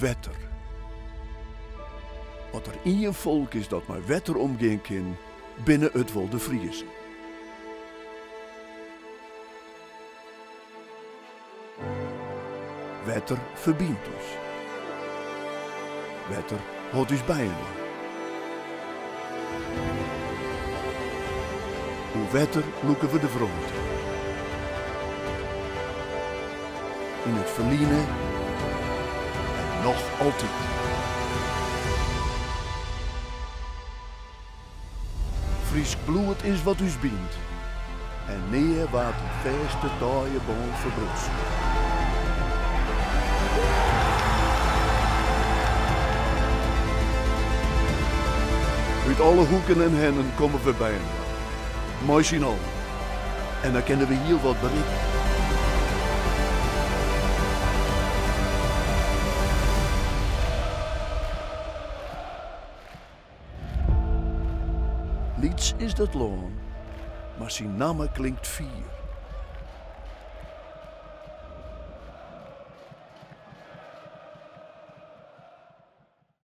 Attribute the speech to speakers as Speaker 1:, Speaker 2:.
Speaker 1: wetter. Wat er in je volk is dat met wetter omgaan kan, binnen het wel de Friese. Wetter verbindt ons. Wetter houdt ons bij. Hoe wetter loeken we de front. In het verliezen en nog altijd. Fries bloed is wat us bindt. En neer wat de verste taaie boom verbroest. Uit alle hoeken en hennen komen we bij hem. Mooi al. En dan kunnen we hier wat bereiken. Lieds is dat loon, maar zijn klinkt vier.